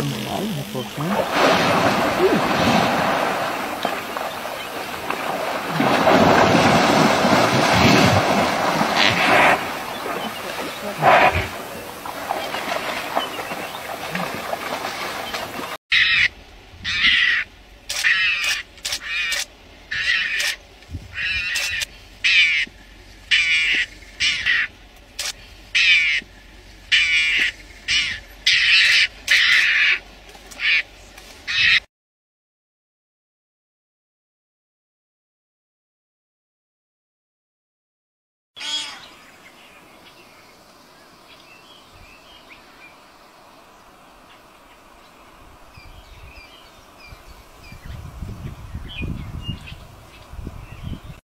Alright, unfortunately.